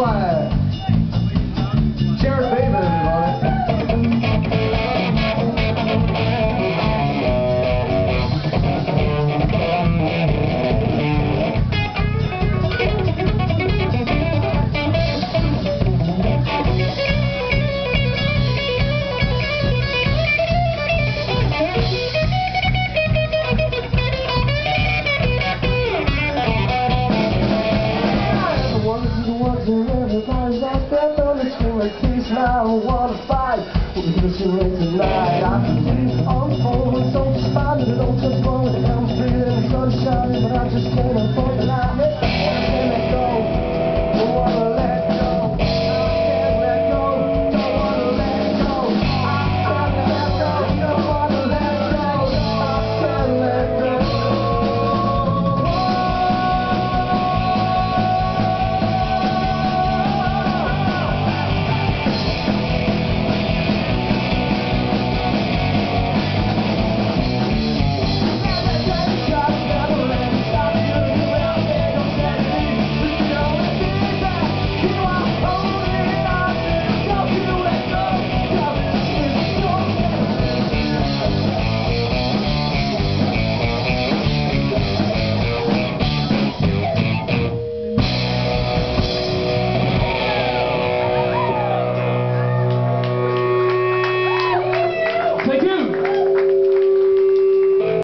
flag. like, please now I wanna fight. We'll be miserable tonight. I'm